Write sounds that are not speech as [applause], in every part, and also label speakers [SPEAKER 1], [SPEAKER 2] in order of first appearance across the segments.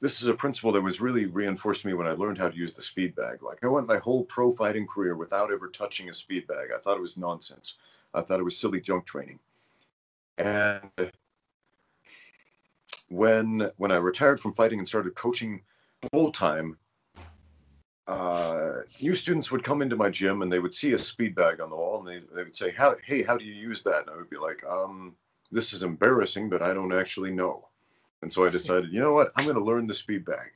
[SPEAKER 1] this is a principle that was really reinforced to me when I learned how to use the speed bag. Like I went my whole pro fighting career without ever touching a speed bag. I thought it was nonsense. I thought it was silly junk training. And when when I retired from fighting and started coaching full time, uh, new students would come into my gym and they would see a speed bag on the wall and they, they would say, how, Hey, how do you use that? And I would be like, um, This is embarrassing, but I don't actually know. And so I decided, you know what? I'm going to learn the speed bag.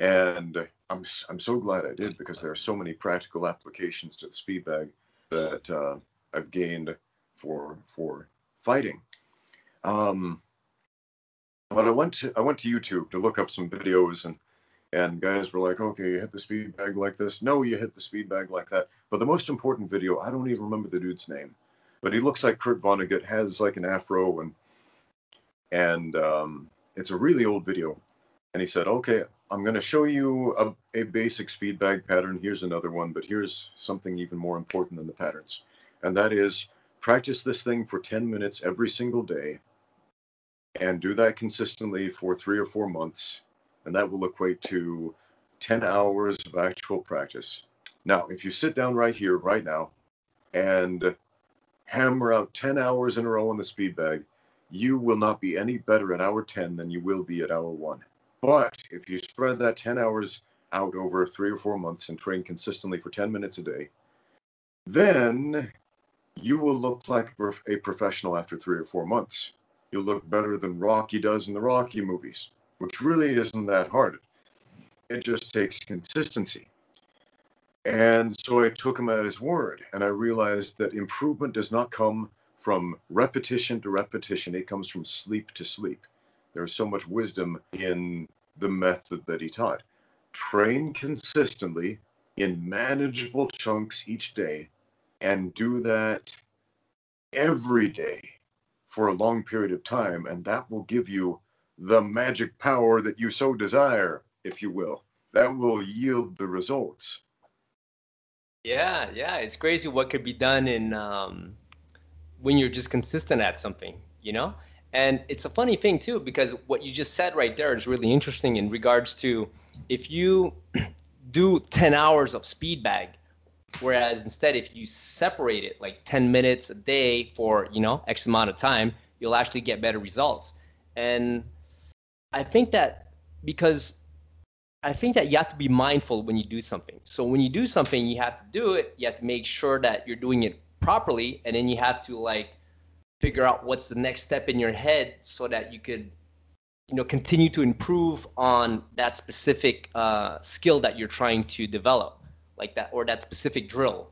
[SPEAKER 1] And I'm, I'm so glad I did because there are so many practical applications to the speed bag that uh, I've gained for, for fighting. Um, but I went to, I went to YouTube to look up some videos and, and guys were like, okay, you hit the speed bag like this. No, you hit the speed bag like that. But the most important video, I don't even remember the dude's name, but he looks like Kurt Vonnegut, has like an afro and and um, it's a really old video. And he said, "Okay, I'm going to show you a, a basic speed bag pattern. Here's another one, but here's something even more important than the patterns, and that is practice this thing for 10 minutes every single day, and do that consistently for three or four months, and that will equate to 10 hours of actual practice." Now, if you sit down right here, right now, and hammer out 10 hours in a row on the speed bag, you will not be any better at hour 10 than you will be at hour 1. But if you spread that 10 hours out over three or four months and train consistently for 10 minutes a day, then you will look like a professional after three or four months. You'll look better than Rocky does in the Rocky movies, which really isn't that hard. It just takes consistency. And so I took him at his word, and I realized that improvement does not come from repetition to repetition. It comes from sleep to sleep. There's so much wisdom in the method that he taught. Train consistently in manageable chunks each day and do that every day for a long period of time. And that will give you the magic power that you so desire, if you will. That will yield the results.
[SPEAKER 2] Yeah, yeah. It's crazy what could be done in um, when you're just consistent at something, you know? And it's a funny thing too, because what you just said right there is really interesting in regards to if you [clears throat] do 10 hours of speed bag, whereas instead if you separate it like 10 minutes a day for, you know, X amount of time, you'll actually get better results. And I think that because I think that you have to be mindful when you do something. So when you do something, you have to do it. You have to make sure that you're doing it properly and then you have to like figure out what's the next step in your head so that you could you know continue to improve on that specific uh, skill that you're trying to develop like that or that specific drill